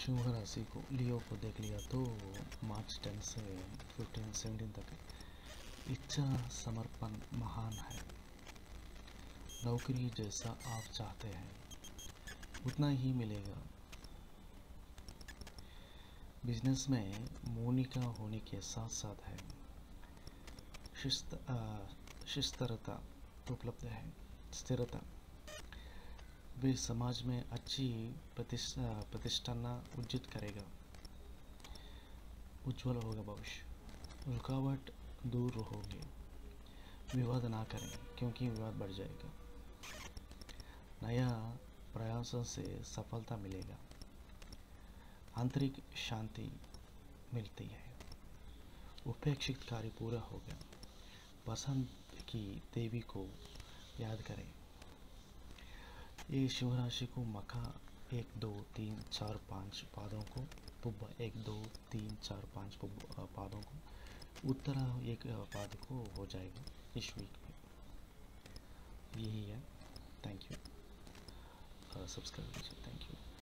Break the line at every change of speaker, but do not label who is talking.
सिंह राशि को लियो को देख लिया तो मार्च टेन से फिफ्टीन सेवनटीन तक इच्छा समर्पण महान है। नौकरी जैसा आप चाहते हैं, उतना ही मिलेगा। बिज़नेस में मोनिका होने के साथ साथ है। शिस्त शिस्तरता उपलब्ध है, स्थिरता। वे समाज में अच्छी प्रतिष्ठा प्रतिष्ठाना उज्जित करेगा। उज्जवल होगा भविष्य। रुकावट दूर होगी विवाद ना करें, क्योंकि विवाद बढ़ जाएगा। नया प्रयासों से सफलता मिलेगा। आंतरिक शांति मिलती है। उपेक्षित कार्य पूरा हो गया। पसंद की देवी को याद करें। ये शिव राशि को मखा एक दो तीन चार पाँच पादों को, पुब्बा एक दो तीन चार पाँच पादों को, उत्तरा एक पाद को हो जाएगा इस वीक में। यही है। थैंक यू सब्सक्राइब कीजिए। Thank you